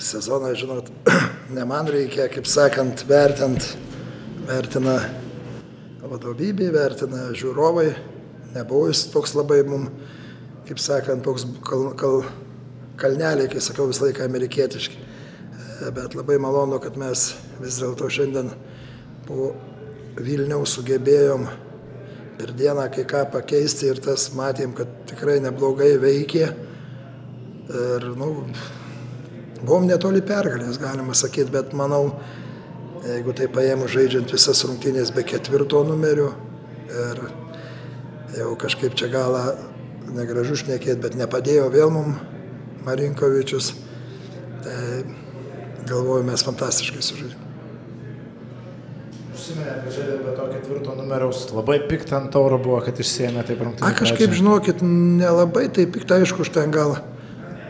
sezoną, žinot, ne man reikia, kaip sakant, vertint, vertina vadovybė, vertina žiūrovai. Nebuvo jis toks labai mum, kaip sakant, toks kal, kal, kalneliai, kai sakau, visą laiką amerikietiški. E, bet labai malonu, kad mes vis dėlto šiandien po Vilniaus sugebėjom per dieną kai ką pakeisti ir tas matėm, kad tikrai neblogai veikė. Ir, nu, buvom netoli pergalės, galima sakyti, bet manau, jeigu tai paėmus žaidžiant visas rungtynės be ketvirto numerio ir jau kažkaip čia galą negražu šnekėti, bet nepadėjo vėl mum Marinkovičius, tai galvoju, mes fantastiškai sužaidėme. Užsiminėt, kad žaidėte be to ketvirto numeriaus, labai pikta ant tauro buvo, kad išsėmė taip rungtynės. A kažkaip, žinokit, nelabai taip pikta, aišku, už ten gal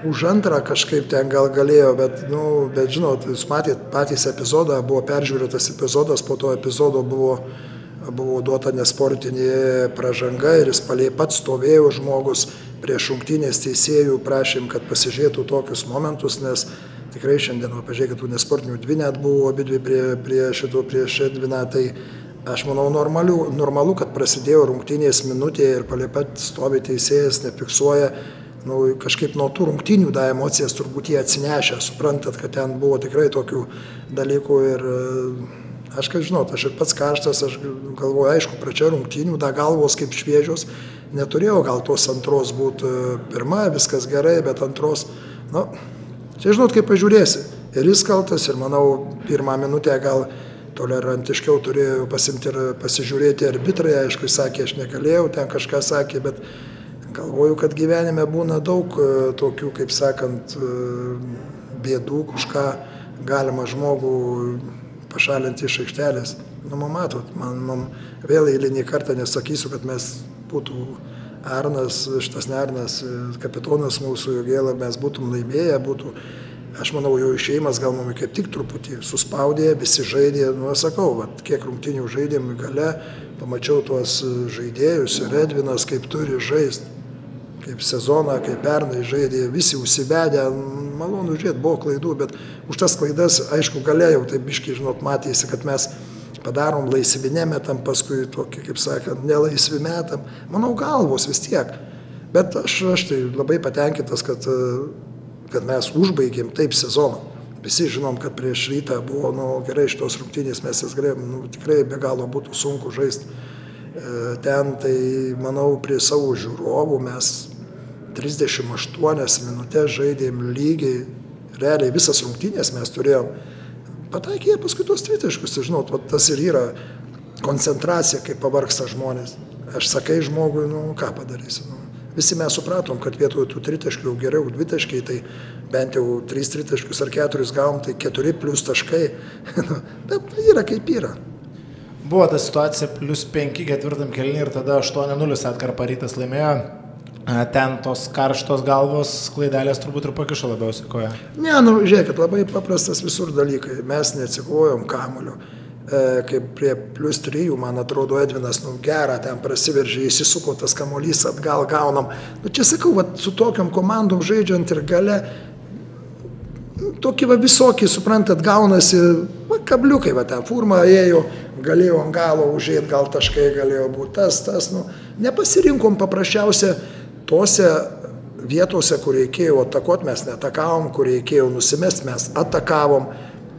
už antrą kažkaip ten gal galėjo, bet, nu, bet žinot, jūs matėt patys epizodą, buvo peržiūrėtas epizodas, po to epizodo buvo, buvo duota nesportinė pražanga ir jis paliai pats stovėjo žmogus prieš šimtinės teisėjų, prašym, kad pasižiūrėtų tokius momentus, nes tikrai šiandien, va, pažiūrėkit, tų nesportinių dvi net buvo, abi dvi prie, prie šito, prieš Edviną, tai aš manau normaliu, normalu, kad prasidėjo rungtynės minutė ir paliai pat stovi teisėjas, nefiksuoja nu, kažkaip nuo tų rungtynių da emocijas turbūt jie atsinešę, suprantat, kad ten buvo tikrai tokių dalykų ir e, aš, kad žinot, aš ir pats karštas, aš galvoju, aišku, pradžia rungtynių, da galvos kaip šviežios, neturėjau gal tos antros būti e, pirma, viskas gerai, bet antros, nu, čia žinot, kaip pažiūrėsi. Ir jis kaltas, ir manau, pirmą minutę gal tolerantiškiau turėjau pasimti ir pasižiūrėti arbitrai, aišku, jis sakė, aš negalėjau, ten kažką sakė, bet Galvoju, kad gyvenime būna daug e, tokių, kaip sakant, e, bėdų, už ką galima žmogų pašalinti iš aikštelės. Nu, man matot, man, man vėl eilinį kartą nesakysiu, kad mes būtų Arnas, šitas Nernas, e, kapitonas mūsų, jogėlą mes būtum laimėję, būtų, aš manau, jo išėjimas gal mums kaip tik truputį suspaudė, visi žaidė, nu, sakau, vat, kiek rungtinių žaidėm gale, pamačiau tuos žaidėjus ir Edvinas kaip turi žaisti kaip sezoną, kaip pernai žaidė, visi užsivedę, malonu žiūrėti, buvo klaidų, bet už tas klaidas, aišku, galėjau, taip biškai, žinot, matėsi, kad mes padarom laisvi nemetam, paskui tokį, kaip sakant, nelaisvi metam. Manau, galvos vis tiek. Bet aš, aš tai labai patenkintas, kad, kad mes užbaigėm taip sezoną. Visi žinom, kad prieš rytą buvo, nu, gerai, šitos rungtynės mes jas galėjom, nu, tikrai be galo būtų sunku žaisti ten, tai manau, prie savo žiūrovų mes 38 minutės žaidėm lygiai, realiai visas rungtynės mes turėjom. Pataikė paskui tos tritaškus, tai žinot, tas ir yra koncentracija, kai pavarksta žmonės. Aš sakai žmogui, nu ką padarysi. Nu. Visi mes supratom, kad vietoj tų tritaškių geriau dvitaškiai, tai bent jau trys tritaškius ar keturis gavom, tai keturi plus taškai. Nu, bet yra kaip yra. Buvo ta situacija plus 5 ketvirtam kelnį ir tada 8-0 atkarpa rytas laimėjo ten tos karštos galvos klaidelės turbūt ir pakišo labiausiai koja. Ne, nu žiūrėkit, labai paprastas visur dalykai. Mes neatsikojom kamulio. E, kaip prie plus trijų, man atrodo, Edvinas, nu gerą ten prasiveržė, įsisuko tas kamuolys, atgal gaunam. Nu čia sakau, va, su tokiam komandom žaidžiant ir gale, nu, tokie va visokie, suprantat, gaunasi, va, kabliukai, va ten furma ėjo, galėjo ant galo užėjti, gal taškai galėjo būti tas, tas, nu, nepasirinkom paprasčiausia tose vietose, kur reikėjo atakuoti, mes netakavom, kur reikėjo nusimesti, mes atakavom.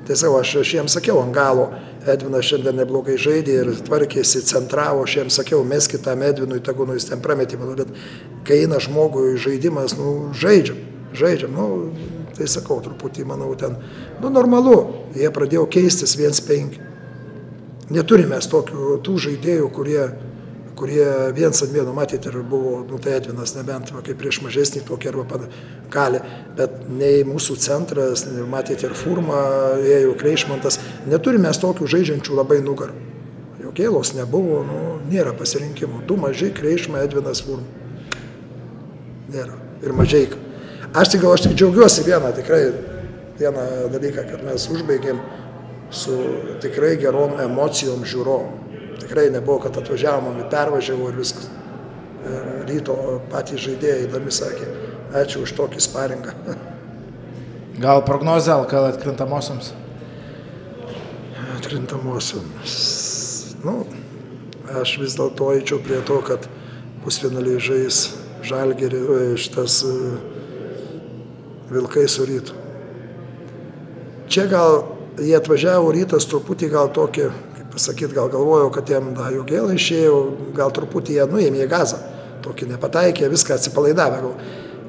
Tiesiog aš, aš jiems sakiau, ant galo Edvinas šiandien neblogai žaidė ir tvarkėsi, centravo, aš jiems sakiau, mes kitam Edvinui, tegu nu jis ten prametė, bet kai eina žmogui žaidimas, nu, žaidžiam, žaidžiam, nu, tai sakau, truputį, manau, ten, nu, normalu, jie pradėjo keistis 1-5. Neturime tokių tų žaidėjų, kurie kurie viens ant vieno, matėte, ir buvo, nu tai Edvinas, nebent va, kaip prieš mažesnį tokį arba gali, bet nei mūsų centras, matėte, ir Furma, ėjo Kreišmantas, neturime tokių žaidžiančių labai nugarų. Jokėlos nebuvo, nu, nėra pasirinkimų. Du mažai Kreišma, Edvinas Furma. Nėra. Ir mažai. Aš tik gal, aš tik džiaugiuosi vieną, tikrai vieną dalyką, kad mes užbaigėm su tikrai gerom emocijom žiūrovom tikrai nebuvo, kad atvažiavom, pervažiavau ir viskas. Ryto patys žaidėjai įdomi sakė, ačiū už tokį sparingą. Gal prognozė LKL atkrintamosiams? Atkrintamosiams. Nu, aš vis dėlto eičiau prie to, kad pusfinaliai žais žalgerį, šitas e, vilkai su rytu. Čia gal jie atvažiavo rytas truputį gal tokį, kaip pasakyti, gal galvojau, kad jiem da, jau gėlą išėjo, gal truputį jie nuėmė gazą, tokį nepataikė, viską atsipalaidavę.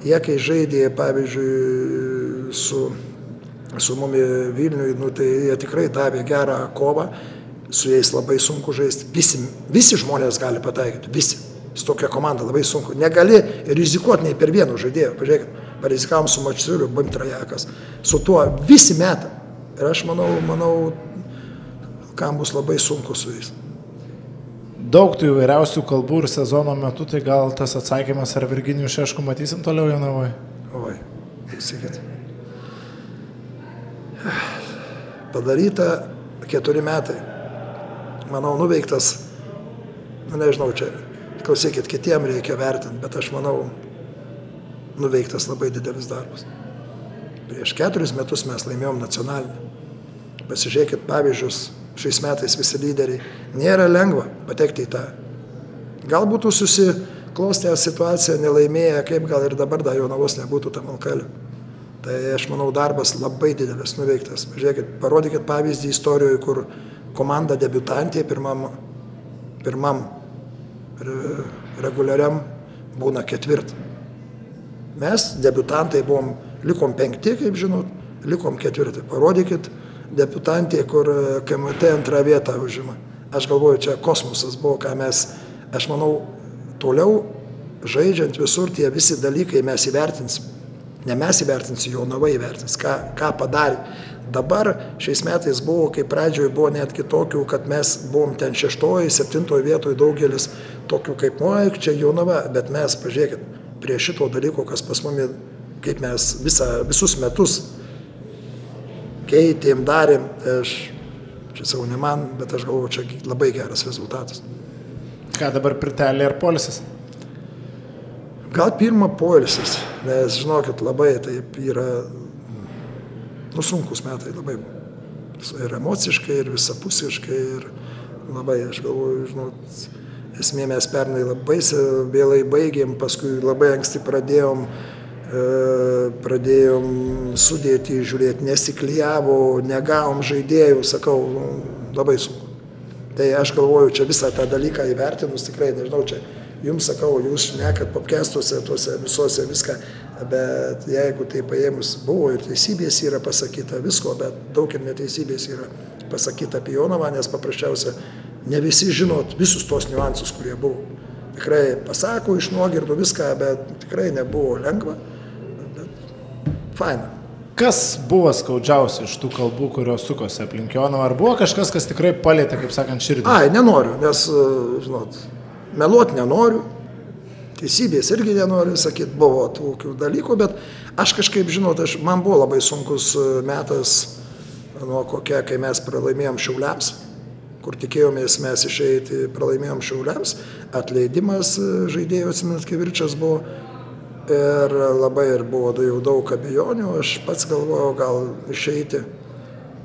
Jie kai žaidė, pavyzdžiui, su, su mumi Vilniui, nu, tai jie tikrai davė gerą kovą, su jais labai sunku žaisti. Visi, visi žmonės gali pataikyti, visi. Su tokia komanda labai sunku. Negali rizikuoti nei per vieną žaidėją. Pažiūrėkit, parizikavom su Mačiuliu, Bamtrajakas. Su tuo visi metą. Ir aš manau, manau, kam bus labai sunku su jais. Daug tų įvairiausių kalbų ir sezono metu, tai gal tas atsakymas, ar Virginijų Šešku matysim toliau Jonavoje? Oi, klausykit. Padaryta keturi metai. Manau, nuveiktas, nu, nežinau, čia, klausykit, kitiem reikia vertinti, bet aš manau, nuveiktas labai didelis darbas. Prieš keturis metus mes laimėjom nacionalinį. Pasižiūrėkit pavyzdžius, šiais metais visi lyderiai. Nėra lengva patekti į tą. Galbūt susiklostė situacija nelaimėję, kaip gal ir dabar dar jaunavos nebūtų tam alkaliu. Tai aš manau darbas labai didelis nuveiktas. Žiūrėkit, parodykit pavyzdį istorijoje, kur komanda debutantė pirmam, pirmam reguliariam būna ketvirt. Mes, debutantai, buvom, likom penkti, kaip žinot, likom ketvirti. Parodykit debutantė, kur KMT antrą vietą užima. Aš galvoju, čia kosmosas buvo, ką mes, aš manau, toliau žaidžiant visur tie visi dalykai mes įvertinsim. Ne mes įvertinsim, jo navai įvertins, ką, ką padarė. Dabar šiais metais buvo, kaip pradžioje buvo net kitokių, kad mes buvom ten šeštoji, septintoji vietoje daugelis tokių kaip Moek, čia jaunava, bet mes, pažiūrėkit, prie šito dalyko, kas pas mumis, kaip mes visa, visus metus keitėm, darėm, tai aš, čia savo ne man, bet aš galvoju, čia labai geras rezultatas. Ką dabar pritelė ir polisis? Gal pirmą polisis, nes žinokit, labai taip yra, nu sunkus metai labai. Ir emociškai, ir visapusiškai, ir labai, aš galvoju, žinot, esmė mes pernai labai vėlai baigėm, paskui labai anksti pradėjom pradėjom sudėti, žiūrėti, nesiklyjavo, negavom žaidėjų, sakau, nu, labai sunku. Tai aš galvoju, čia visą tą dalyką įvertinus, tikrai nežinau, čia jums sakau, jūs šnekat popkestuose, tuose visuose viską, bet jeigu tai paėmus buvo ir teisybės yra pasakyta visko, bet daug ir neteisybės yra pasakyta apie Jonavą, nes paprasčiausia ne visi žinot visus tos niuansus, kurie buvo. Tikrai pasako iš nuogirdų viską, bet tikrai nebuvo lengva faina. Kas buvo skaudžiausia iš tų kalbų, kurios sukosi aplink Joną? Ar buvo kažkas, kas tikrai palėtė, kaip sakant, širdį? Ai, nenoriu, nes, e, žinot, meluot nenoriu, teisybės irgi nenoriu sakyti, buvo tokių dalykų, bet aš kažkaip, žinot, aš, man buvo labai sunkus e, metas, nuo kokia, kai mes pralaimėjom šiauliams, kur tikėjomės mes išeiti, pralaimėjom šiauliams, atleidimas e, žaidėjų, atsimint, kivirčias buvo ir labai ir buvo jau daug abejonių, aš pats galvojau gal išeiti.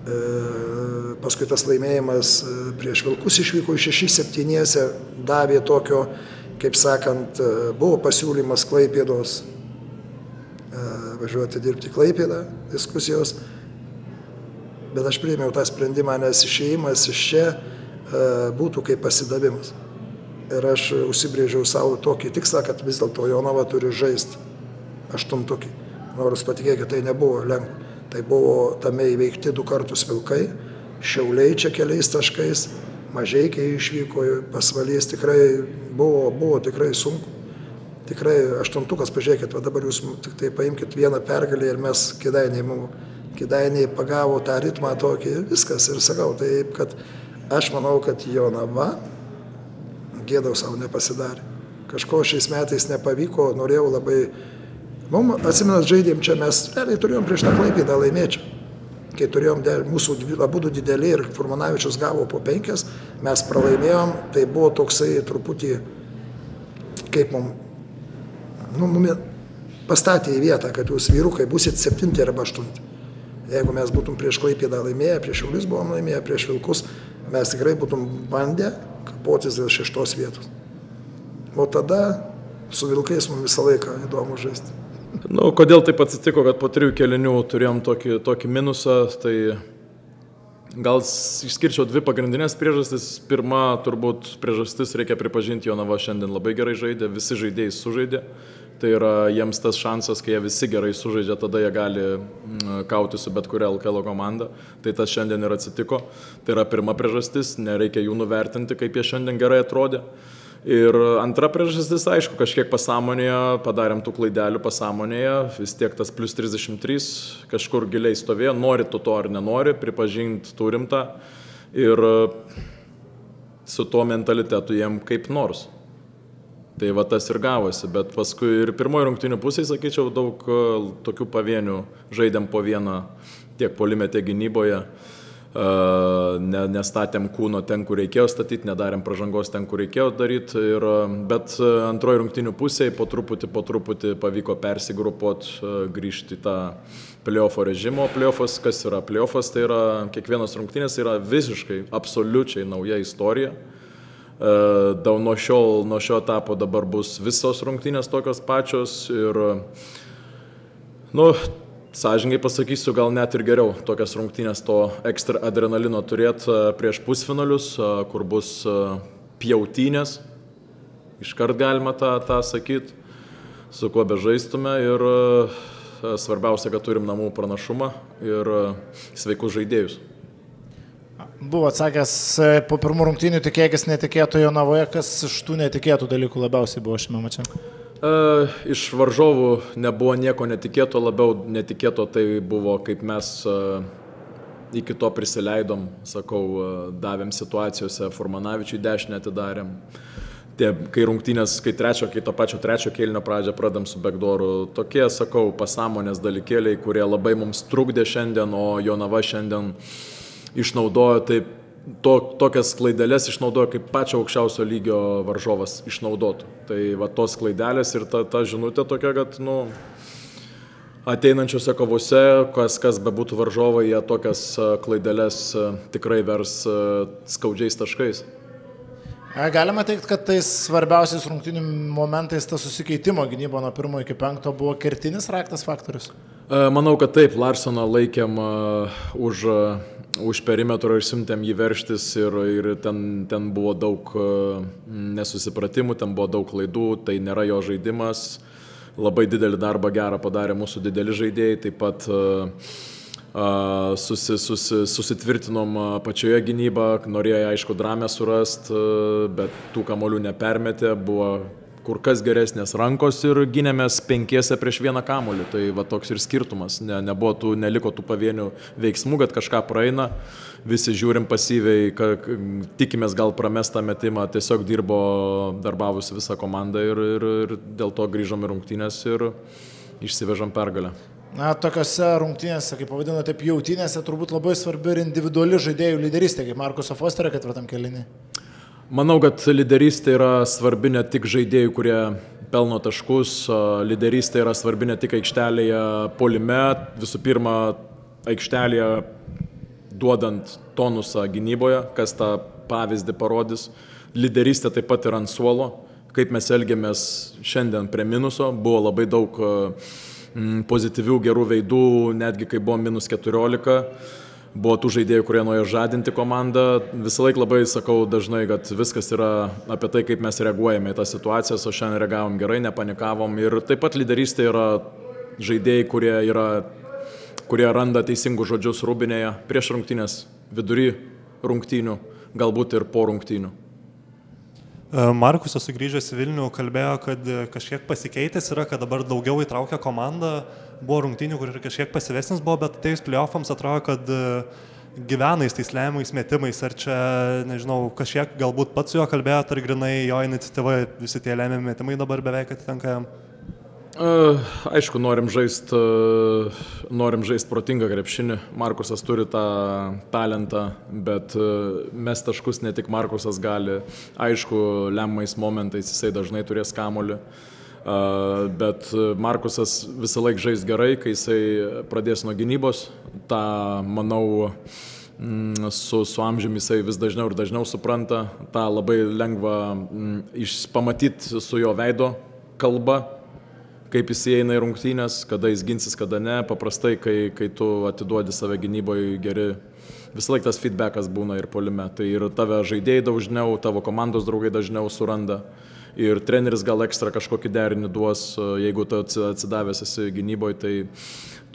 E, paskui tas laimėjimas e, prieš Vilkus išvyko iš 6-7, davė tokio, kaip sakant, e, buvo pasiūlymas Klaipėdos važiuoti dirbti Klaipėdą, diskusijos, bet aš priėmiau tą sprendimą, nes išėjimas iš čia būtų kaip pasidavimas. Ir aš užsibrėžiau savo tokį tikslą, kad vis dėlto Jonava turi žaisti aštuntukį. Nors patikėkit, tai nebuvo lengva. Tai buvo tame įveikti du kartus vilkai, šiauliai čia keliais taškais, mažiekiai išvyko, pasvalys tikrai buvo, buvo tikrai sunku. Tikrai aštuntukas, pažiūrėkit, va dabar jūs tik tai paimkite vieną pergalį ir mes kidainiai, kidainiai pagavo tą ritmą tokį ir viskas. Ir sakau, taip, kad aš manau, kad Jonava gėdau savo nepasidarė. Kažko šiais metais nepavyko, norėjau labai... Mums, atsimenat, žaidėm čia, mes realiai turėjom prieš tą klaipėdą laimėčią. Kai turėjom, mūsų abu dideli ir Furmanavičius gavo po penkias, mes pralaimėjom, tai buvo toksai truputį, kaip mums, nu, pastatė į vietą, kad jūs vyrukai busit septinti arba aštunti. Jeigu mes būtum prieš Klaipėdą laimėję, prieš Šiaulius buvom laimėję, prieš Vilkus, mes tikrai būtum bandę kapotis dėl šeštos vietos. O tada su Vilkais mums visą laiką įdomu žaisti. Nu, kodėl taip atsitiko, kad po trijų kelinių turėjom tokį, tokį minusą, tai gal išskirčiau dvi pagrindinės priežastis. Pirma, turbūt priežastis reikia pripažinti, Jonava šiandien labai gerai žaidė, visi žaidėjai sužaidė. Tai yra jiems tas šansas, kai jie visi gerai sužaidžia, tada jie gali mm, kauti su bet kuria LKL komanda. Tai tas šiandien ir atsitiko. Tai yra pirma priežastis, nereikia jų nuvertinti, kaip jie šiandien gerai atrodė. Ir antra priežastis, aišku, kažkiek pasąmonėje, padarėm tų klaidelių pasąmonėje, vis tiek tas plus 33 kažkur giliai stovėjo, nori tu to ar nenori, pripažinti turim tą. Ir su tuo mentalitetu jiem kaip nors. Tai va tas ir gavosi, bet paskui ir pirmoji rungtinių pusė, sakyčiau, daug e, tokių pavienių žaidėm po vieną tiek polime, tiek gynyboje. E, ne, nestatėm kūno ten, kur reikėjo statyti, nedarėm pažangos ten, kur reikėjo daryti. Ir, e, bet antroji rungtinių pusė po truputį, po truputį pavyko persigrupuoti, grįžti į tą playoffo režimo. Playoffas, kas yra playoffas, tai yra kiekvienas rungtinės yra visiškai, absoliučiai nauja istorija. E, Daug nuo šio, nuo šio etapo dabar bus visos rungtynės tokios pačios ir, nu, sąžingai pasakysiu, gal net ir geriau tokias rungtynės to ekstra adrenalino turėti e, prieš pusfinalius, e, kur bus pjautynės, iškart galima tą, tą sakyti, su kuo bežaistume ir svarbiausia, kad turim namų pranašumą ir sveikus žaidėjus. Buvo atsakęs e, po pirmų rungtynių tikėkis netikėto jo navoje, kas iš tų netikėtų dalykų labiausiai buvo šiame mače? E, iš varžovų nebuvo nieko netikėto, labiau netikėto tai buvo, kaip mes e, iki to prisileidom, sakau, e, davėm situacijose, Formanavičiui dešinę atidarėm. Tie, kai rungtynės, kai trečio, kai to pačio trečio kėlinio pradžią pradam su backdooru, tokie, sakau, pasąmonės dalykėliai, kurie labai mums trukdė šiandien, o Jonava šiandien uh, išnaudojo taip, to, tokias klaidelės išnaudojo kaip pačio aukščiausio lygio varžovas išnaudotų. Tai va tos klaidelės ir ta, ta žinutė tokia, kad, nu, ateinančiose kovose, kas, kas bebūtų varžovai, jie tokias klaidelės tikrai vers skaudžiais taškais. Galima teikti, kad tais svarbiausiais rungtinių momentais tas susikeitimo gynybo nuo pirmo iki penkto buvo kertinis raktas faktorius? Manau, kad taip, Larsoną laikėm už už perimetro išsimtėm jį verštis ir, ir ten, ten buvo daug e, nesusipratimų, ten buvo daug klaidų, tai nėra jo žaidimas. Labai didelį darbą gerą padarė mūsų dideli žaidėjai, taip pat uh, susi, susi, susitvirtinom pačioje gynybą, norėjo aišku dramę surasti, bet tų kamolių nepermetė, buvo kur kas geresnės rankos ir gynėmės penkiese prieš vieną kamolį. Tai va toks ir skirtumas. Ne, nebuvo tų, neliko tų pavienių veiksmų, kad kažką praeina, visi žiūrim pasyviai, ka, tikimės gal pramestą metimą, tiesiog dirbo darbavusi visa komanda ir, ir, ir dėl to grįžom į rungtynės ir išsivežam pergalę. Na, tokiose rungtynėse, kaip pavadino, taip jautinėse, turbūt labai svarbi ir individuali žaidėjų lyderystė, kaip Markuso Fosterio ketvirtam kelinį. Manau, kad lyderystė yra svarbi ne tik žaidėjų, kurie pelno taškus, lyderystė yra svarbi ne tik aikštelėje polime, visų pirma, aikštelėje duodant tonusą gynyboje, kas tą pavyzdį parodys. Lyderystė taip pat ir ant suolo, kaip mes elgiamės šiandien prie minuso, buvo labai daug pozityvių gerų veidų, netgi kai buvo minus 14 buvo tų žaidėjų, kurie norėjo žadinti komandą. Visą laiką labai sakau dažnai, kad viskas yra apie tai, kaip mes reaguojame į tą situaciją, o šiandien reagavom gerai, nepanikavom. Ir taip pat lyderystė yra žaidėjai, kurie, yra, kurie randa teisingus žodžius rūbinėje prieš rungtynės, vidury rungtynių, galbūt ir po rungtynių. E, Markusas sugrįžęs į Vilnių kalbėjo, kad kažkiek pasikeitęs yra, kad dabar daugiau įtraukia komandą buvo rungtynių, kur ir kažkiek pasivesnis buvo, bet atėjus playoffams atrodo, kad e, gyvenais tais lemiamais metimais, ar čia, nežinau, kažkiek galbūt pats su juo kalbėjote, ar grinai jo iniciatyva, visi tie lemiami metimai dabar beveik atitenka jam. Uh, aišku, norim žaisti uh, norim žaist protingą krepšinį. Markusas turi tą talentą, bet mes taškus ne tik Markusas gali. Aišku, lemiamais momentais jisai dažnai turės kamoliu. Uh, Bet Markusas visą laiką žais gerai, kai jisai pradės nuo gynybos. Ta, manau, mm, su, su amžiumi jisai vis dažniau ir dažniau supranta. Ta labai lengva mm, pamatyti su jo veido kalba, kaip jis įeina į rungtynės, kada jis ginsis, kada ne. Paprastai, kai, kai tu atiduodi save gynyboje geri, visą laiką tas feedbackas būna ir polime. Tai ir tave žaidėjai dažniau, tavo komandos draugai dažniau suranda ir treneris gal ekstra kažkokį derinį duos, e, jeigu tu atsidavęs esi gynyboje, tai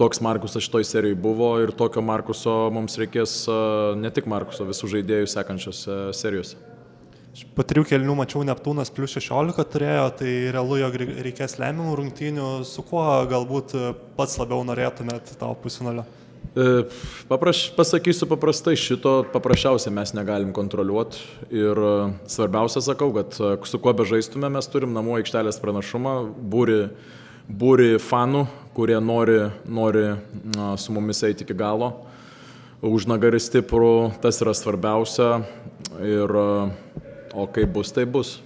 toks Markusas šitoj serijai buvo ir tokio Markuso mums reikės e, ne tik Markuso, visų žaidėjų sekančiose serijose. Po trijų kelnių mačiau Neptūnas plus 16 turėjo, tai realu, jog reikės lemiamų rungtynių. Su kuo galbūt pats labiau norėtumėt tavo pusinalio? E, papraš, pasakysiu paprastai, šito paprasčiausiai mes negalim kontroliuoti ir e, svarbiausia sakau, kad e, su kuo bežaistume mes turim namų aikštelės pranašumą, būri, būri fanų, kurie nori, nori na, su mumis eiti iki galo, užnagarį stiprų, tas yra svarbiausia. Ir o kaip bus, tai bus.